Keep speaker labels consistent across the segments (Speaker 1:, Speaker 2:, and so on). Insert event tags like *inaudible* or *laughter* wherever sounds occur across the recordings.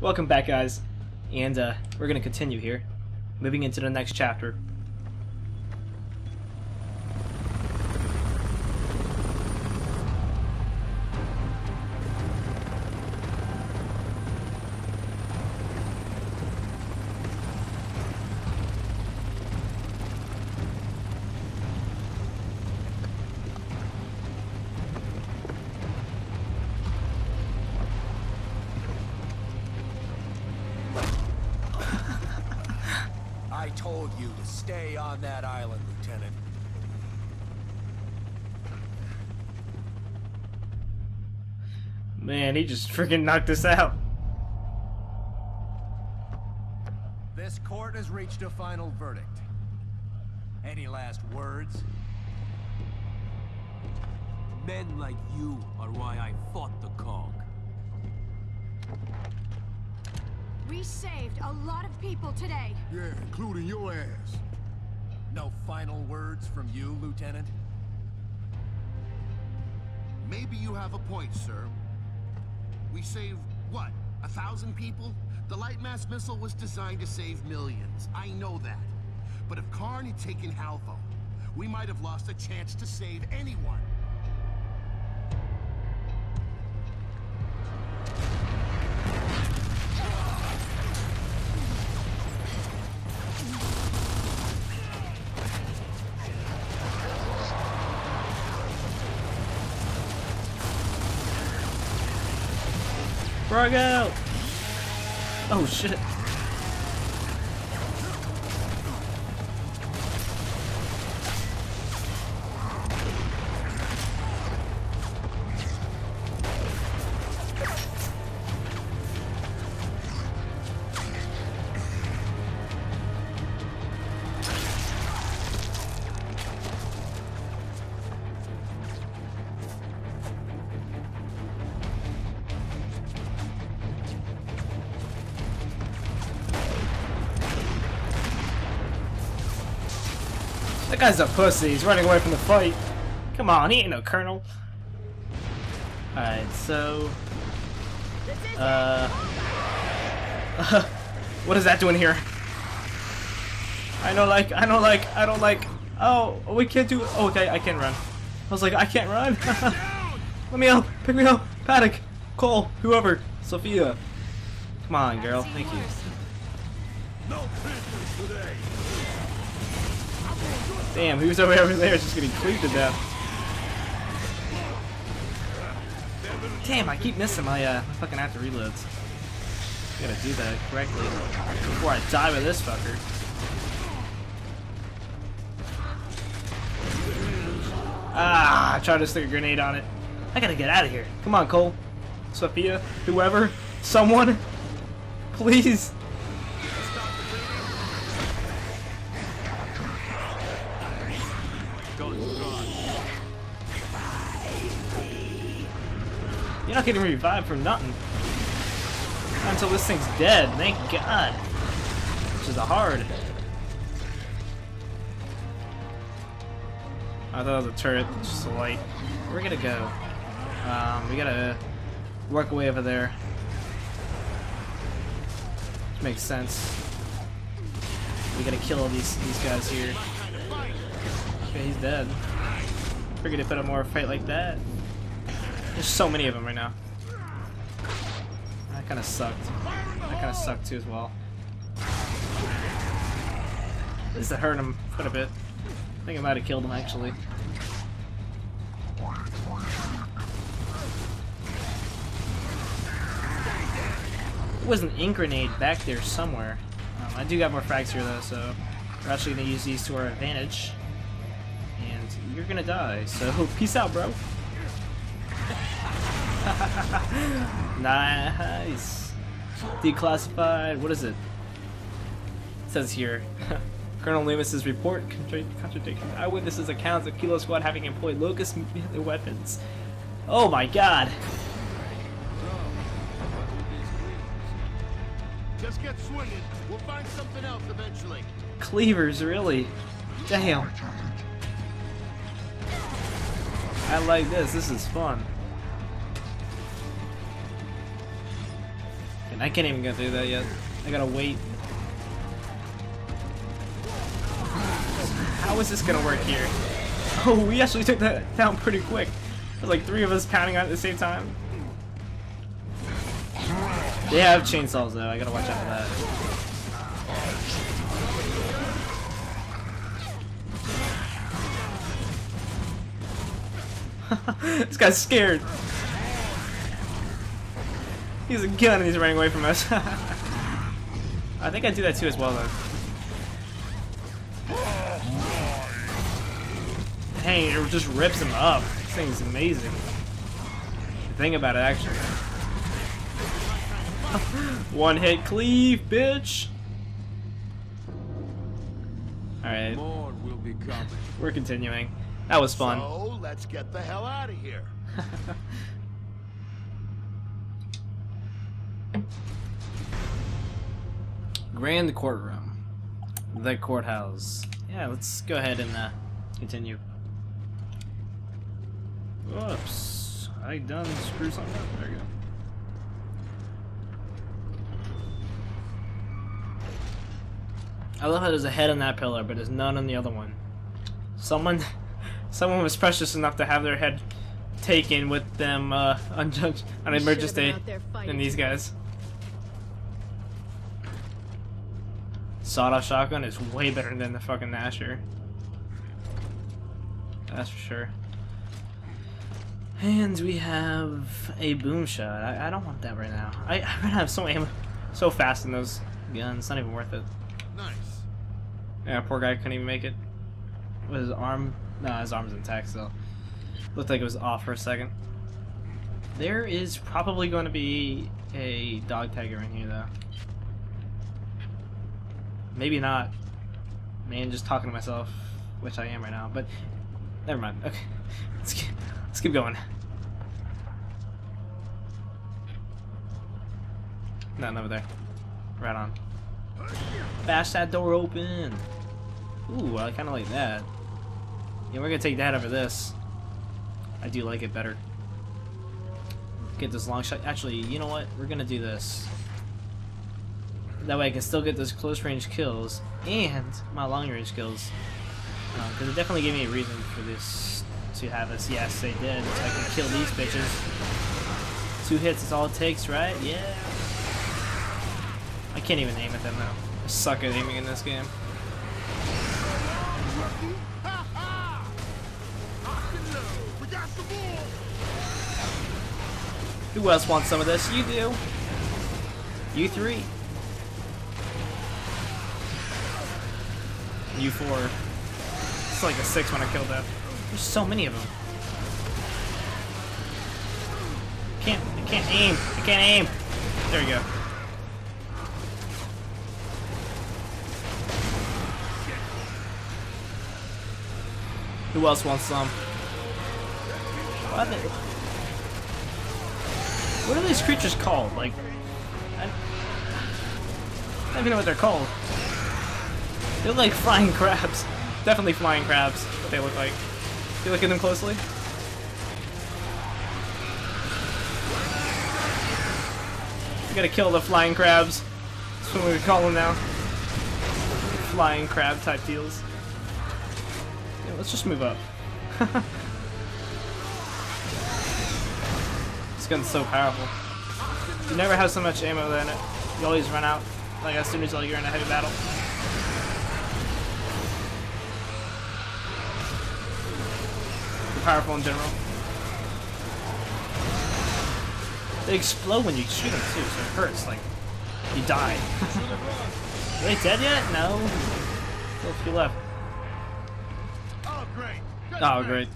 Speaker 1: Welcome back, guys. And uh, we're going to continue here. Moving into the next chapter. Man, he just freaking knocked us out.
Speaker 2: This court has reached a final verdict. Any last words?
Speaker 3: Men like you are why I fought the Cog.
Speaker 4: We saved a lot of people today.
Speaker 5: Yeah, including your ass.
Speaker 2: No final words from you, Lieutenant?
Speaker 6: Maybe you have a point, sir. We saved, what, a thousand people? The Lightmass missile was designed to save millions. I know that. But if Karn had taken Halvo, we might have lost a chance to save anyone.
Speaker 1: Out! Oh shit. Guy's a pussy. He's running away from the fight. Come on, he ain't no colonel. Alright, so... Uh... *laughs* what is that doing here? I don't like, I don't like, I don't like... Oh, we can't do... Oh, okay, I can run. I was like, I can't run. *laughs* Let me help. Pick me up. Paddock. Cole. Whoever. Sofia. Come on, girl. Thank you. Damn, who's over there *laughs* just getting cleaved to death. Damn, I keep missing my, uh, my fucking after reloads. I gotta do that correctly before I die with this fucker. Ah, I tried to stick a grenade on it. I gotta get out of here. Come on, Cole. Sofia, whoever, someone, *laughs* please. You're not getting revived for nothing. Not until this thing's dead, thank God. Which is a hard. I thought it was a turret, just a light. We're gonna go. Um, we gotta work away over there. Which makes sense. We gotta kill all these these guys here. Okay, he's dead. Figured to put up more fight like that. There's so many of them right now. That kind of sucked. That kind of sucked too as well. At least it hurt him quite a bit. I think I might have killed him actually. There was an ink grenade back there somewhere. Um, I do got more frags here though, so we're actually gonna use these to our advantage. And you're gonna die, so *laughs* peace out, bro. *laughs* nice. Declassified. What is it? It says here. *laughs* Colonel Loomis's report contra contradicting eyewitnesses' accounts of Kilo Squad having employed locust weapons. Oh my god.
Speaker 6: Just get swinging. We'll find something else eventually.
Speaker 1: Cleavers, really? Damn. I like this. This is fun. I can't even go through that yet. I gotta wait. How is this gonna work here? *laughs* Oh, we actually took that down pretty quick. There's like three of us pounding on it at the same time. They have chainsaws though, I gotta watch out for that. *laughs* this guy's scared. He has a gun and he's running away from us. *laughs* I think I do that too as well though. Dang, it just rips him up. This thing's amazing. Think about it actually. *laughs* One hit cleave, bitch! Alright,
Speaker 3: More will be coming.
Speaker 1: we're continuing. That was fun.
Speaker 6: So, let's get the hell out of here. *laughs*
Speaker 1: Grand courtroom. The courthouse. Yeah, let's go ahead and uh, continue. Whoops. I done screw something up. There we go. I love how there's a head on that pillar, but there's none on the other one. Someone, *laughs* someone was precious enough to have their head taken with them uh, *laughs* on judge on emergency
Speaker 4: should've been
Speaker 1: day
Speaker 4: out there
Speaker 1: these guys. Sawed-off shotgun is way better than the fucking Gnasher. That's for sure. And we have a Boomshot. I, I don't want that right now. I, *laughs* I'm gonna have so aim so fast in those guns. It's not even worth it.
Speaker 6: Nice.
Speaker 1: Yeah, poor guy couldn't even make it. With his arm? No, his arm's intact still. Looked like it was off for a second. There is probably going to be a dog tagger in here though. Maybe not. Man, just talking to myself, which I am right now. But never mind. Okay, let's keep, let's keep going. Nothing over there. Right on. Bash that door open. Ooh, I kind of like that. Yeah, we're gonna take that over this. I do like it better. Get this Longshot. Actually, you know what? We're gonna do this. That way I can still get those close range kills and my long range kills. Uh, because it definitely gave me a reason for this to have us. Yes, they did. So I can kill these bitches. Two hits is all it takes, right? Yeah. I can't even aim at them though. I suck at aiming in this game. Who else wants some of this? You do. You three. You four. It's like a six when I killed that. There's so many of them. Can't. I can't aim. I can't aim. There we go. Who else wants some? What are they? What are these creatures called? Like, I, I don't even know what they're called. They look like flying crabs. Definitely flying crabs. What they look like. If you look at them closely. We gotta kill the flying crabs. That's what we call them now. Flying crab type deals. Yeah, let's just move up. *laughs* This gun's so powerful. You never have so much ammo in it. You always run out, like as soon as you're in a heavy battle. Powerful in general. They explode when you shoot them too, so it hurts. Like you die. *laughs* Are they dead yet? No. Still a few left.
Speaker 6: Oh, great. Good
Speaker 1: Oh, great.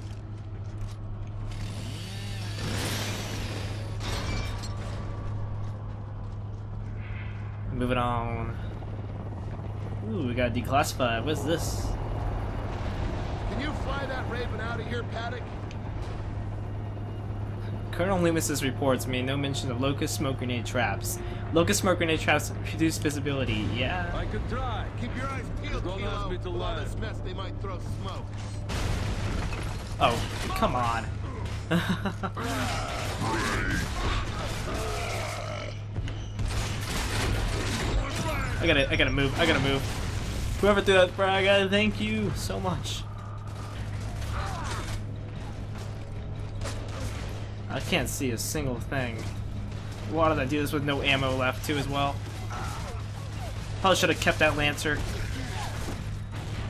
Speaker 1: Moving on. Ooh, we got declassified. What's this?
Speaker 6: Can you fly that Raven out of here, Paddock?
Speaker 1: Colonel Loomis's reports made no mention of locust smoke grenade traps. Locust smoke grenade traps reduce visibility. Yeah.
Speaker 3: I could try.
Speaker 6: Keep your eyes peeled,
Speaker 3: Don't ask
Speaker 6: Kilo.
Speaker 3: me
Speaker 6: With all this mess, they might throw smoke.
Speaker 1: Oh, come on. *laughs* I gotta, I gotta move. I gotta move. Whoever threw that frag, I thank you so much. I can't see a single thing. Why did I do this with no ammo left too as well? Probably should have kept that Lancer.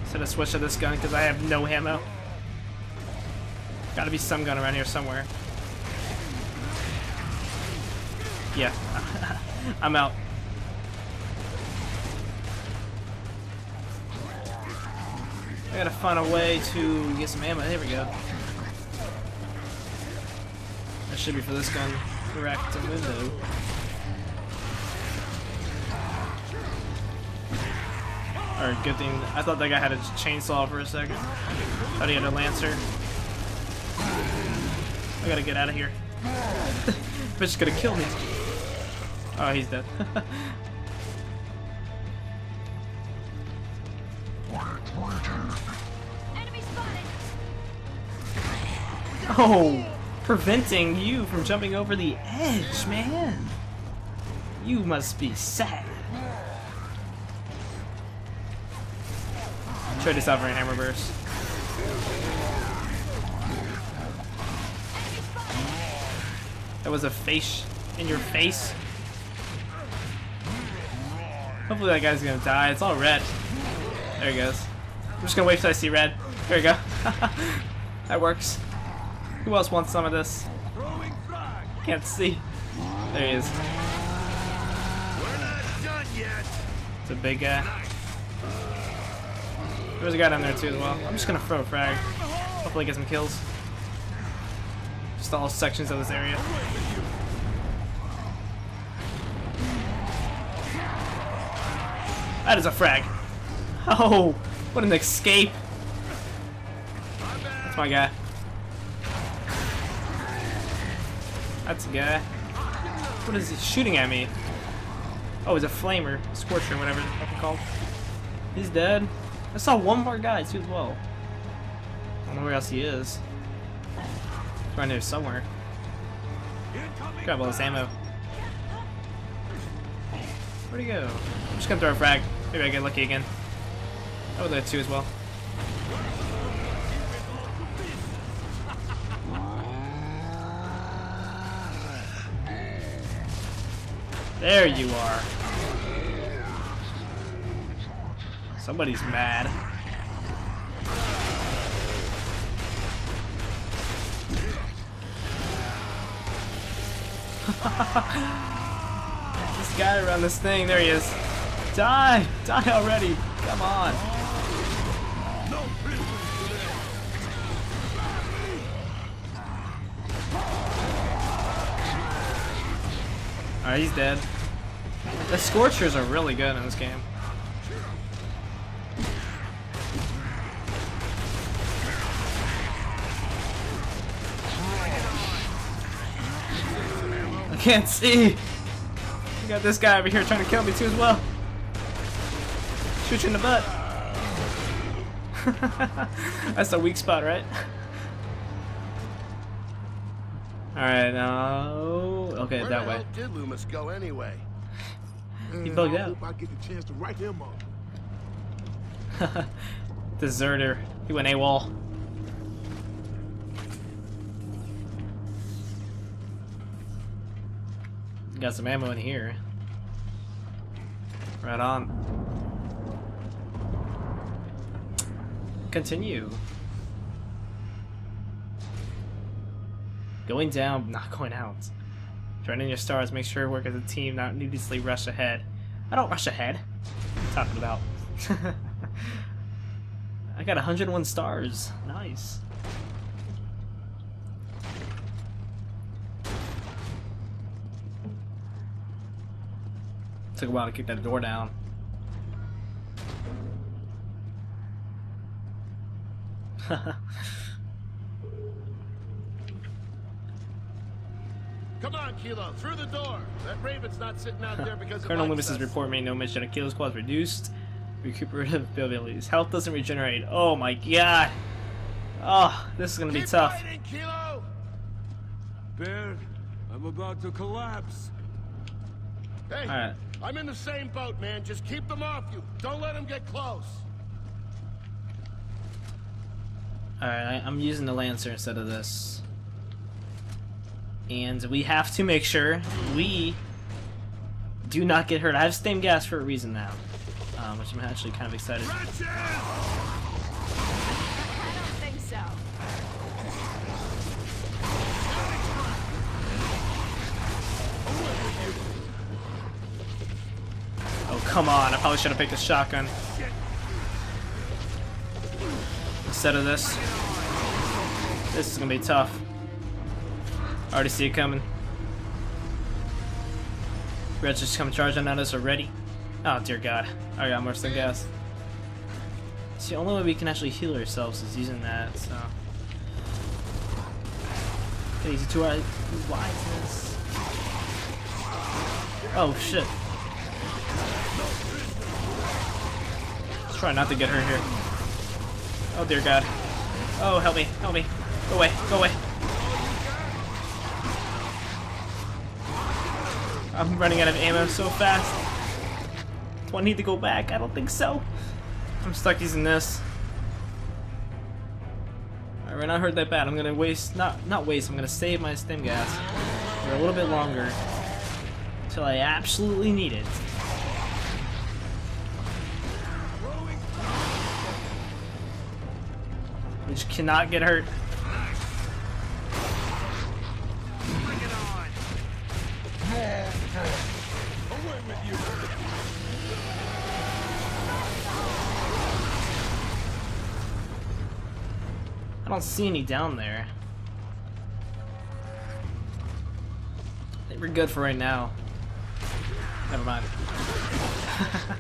Speaker 1: Instead of switched to this gun because I have no ammo. Gotta be some gun around here somewhere. Yeah. *laughs* I'm out. I gotta find a way to get some ammo. There we go. Should be for this gun. Direct window. Or good thing. I thought that guy had a chainsaw for a second. Thought he had a lancer. I gotta get out of here. *laughs* Bitch is gonna kill me. Oh, he's dead. *laughs*
Speaker 4: Enemy spotted!
Speaker 1: oh, preventing you from jumping over the edge, man. You must be sad. Try to a
Speaker 4: Hammerburst.
Speaker 1: That was a face in your face. Hopefully that guy's gonna die. It's all red. There he goes. I'm just gonna wait till I see red. There we go. *laughs* that works. Who else wants some of this? Can't see. There he is. It's a big guy. There's a guy down there too as well. I'm just gonna throw a frag. Hopefully get some kills. Just all sections of this area. That is a frag. *laughs* Oh, what an escape. That's my guy. That's a guy. What is he shooting at me? Oh, he's a flamer, scorcher, whatever the fuck called. He's dead. I saw one more guy too as well. I don't know where else he is. He's around here somewhere. Grab all this ammo. Where'd he go? I'm just gonna throw a frag. Maybe I get lucky again. Oh, there too as well. There you are. Somebody's mad. *laughs* this guy around this thing, there he is. Die! Die already! Come on! Alright, he's dead. The Scorchers are really good in this game. I can't see! We got this guy over here trying to kill me too as well. Shoot you in the butt. *laughs* That's a weak spot, right? Alright, now... Okay,
Speaker 6: Where
Speaker 1: that way.
Speaker 6: did Loomis go anyway?
Speaker 1: He mm.
Speaker 5: Man,
Speaker 1: bugged
Speaker 5: I
Speaker 1: out.
Speaker 5: I get the chance to write him up. *laughs*
Speaker 1: Deserter. He went AWOL. Got some ammo in here. Right on. Continue. Going down, not going out. Joining your stars, make sure you work as a team, not needlessly rush ahead. I don't rush ahead. Talking about? *laughs* I got 101 stars. Nice. Took a while to kick that door down. *laughs*
Speaker 6: Come on, Kilo, through the door. That Raven's not sitting out there *laughs* because
Speaker 1: Colonel
Speaker 6: it
Speaker 1: Loomis's report made no mention of Kilo Squad's reduced. Recuperative abilities. Health doesn't regenerate. Oh my god. Oh, this is gonna be
Speaker 6: Keep
Speaker 1: tough.
Speaker 6: fighting, Kilo.
Speaker 3: Baird, I'm about to collapse.
Speaker 6: Hey,
Speaker 1: Alright.
Speaker 6: I'm in the same boat, man. Just keep them off you. Don't let them get close.
Speaker 1: Alright, I'm using the Lancer instead of this. And we have to make sure we do not get hurt. I have stim gas for a reason now. Um, which I'm actually kind of excited.
Speaker 4: I don't think so.
Speaker 1: Oh, come on. I probably should have picked a shotgun. Instead of this. This is gonna be tough. Already see it coming. Red's just come charging at us already. Oh, dear God. I got more than gas. It's the only way we can actually heal ourselves is using that, so. Easy to our wiseness. Oh, shit. Let's try not to get hurt here. Oh dear God. Oh, help me, help me. Go away, go away. I'm running out of ammo so fast. Do I need to go back? I don't think so. I'm stuck using this. Alright, not hurt that bad. I'm gonna waste, not not waste, I'm gonna save my stim gas for a little bit longer. Until I absolutely need it. Just cannot get hurt. Don't see any down there. I think we're good for right now. Never mind.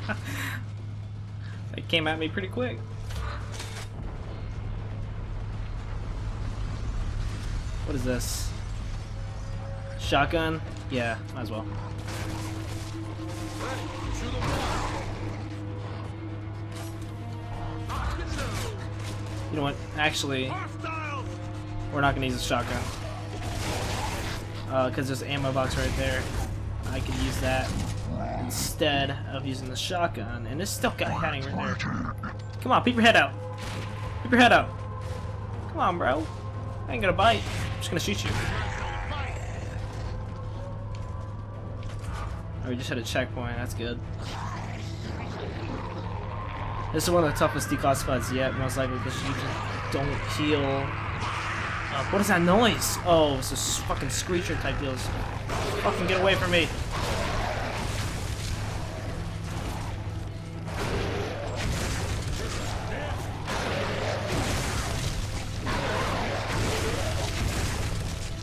Speaker 1: *laughs* they came at me pretty quick. What is this? Shotgun? Yeah, might as well. You know what? Actually, we're not gonna use a shotgun. Uh, cause there's an ammo box right there. I could use that instead of using the shotgun. And there's still got hiding right there. Come on, peep your head out. Peep your head out. Come on, bro. I ain't gonna bite. I'm just gonna shoot you. Oh, we just had a checkpoint. That's good. This is one of the toughest declassifieds yet, most likely because you just don't heal. Uh, what is that noise? Oh, it's a fucking screecher type deals. Fucking get away from me.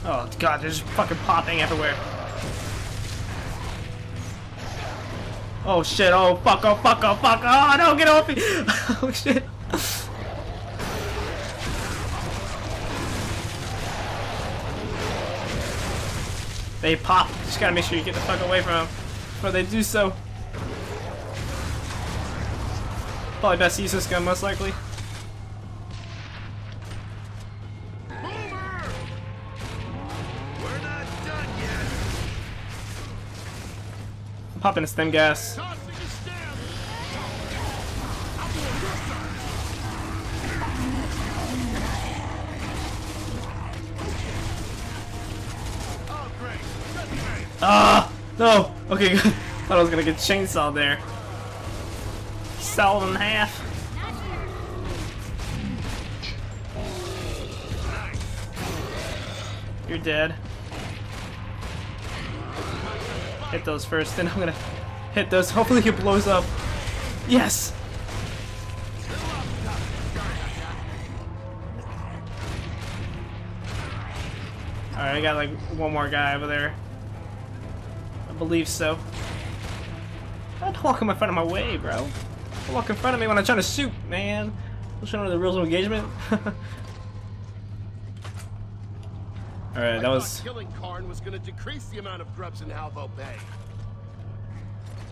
Speaker 1: Oh god, they're just fucking popping everywhere. Oh shit, oh fuck, oh fuck, oh fuck, oh no, get off me! *laughs* oh shit. They pop, just gotta make sure you get the fuck away from them before they do so. Probably best to use this gun, most likely. I'm popping a stim gas. Ah! No! Okay. *laughs* Thought I was gonna get chainsaw there. Sawed in half. You're dead. Hit those first, then I'm gonna hit those. *laughs* Hopefully it blows up. Yes! Alright, I got like one more guy over there. I believe so. Don't walk in my front of my way, bro. Don't walk in front of me when I'm trying to shoot, man. Trying to know the rules of engagement. *laughs* Alright, that was
Speaker 6: killing Karn was going to decrease the amount of grubs in Halvo Bay.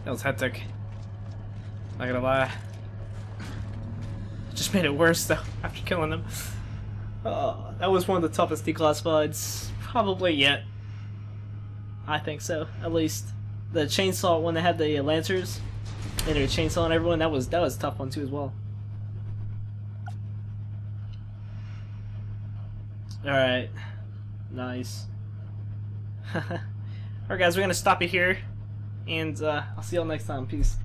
Speaker 1: that was hectic. Not gonna lie. *laughs* Just made it worse though after killing them. Oh, that was one of the toughest D-class declassifieds probably yet. I think so, at least. the chainsaw when they had the lancers and they were chainsawing everyone. That was that was a tough one too as well. All right, nice. *laughs* All right, guys, we're gonna stop it here, and uh, I'll see y'all next time. Peace.